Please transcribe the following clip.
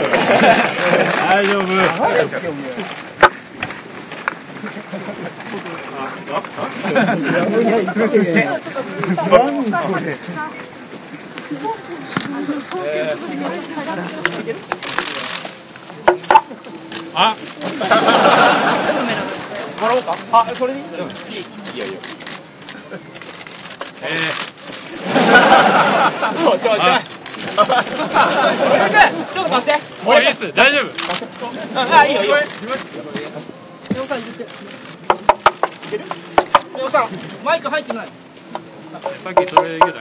大丈夫。あ。もらおうか。あ、それでいい。いいよいいよ。ええーちょちょちょ。ちょっと貸して。もういいです。大丈夫。あ、いいよ。いいよ。でもさん、マイク入ってない。さっきそれ言うだけ。